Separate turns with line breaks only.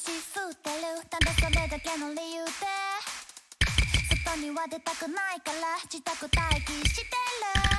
ってるただそれだけの理由で。外には出たくないから自宅待機してる。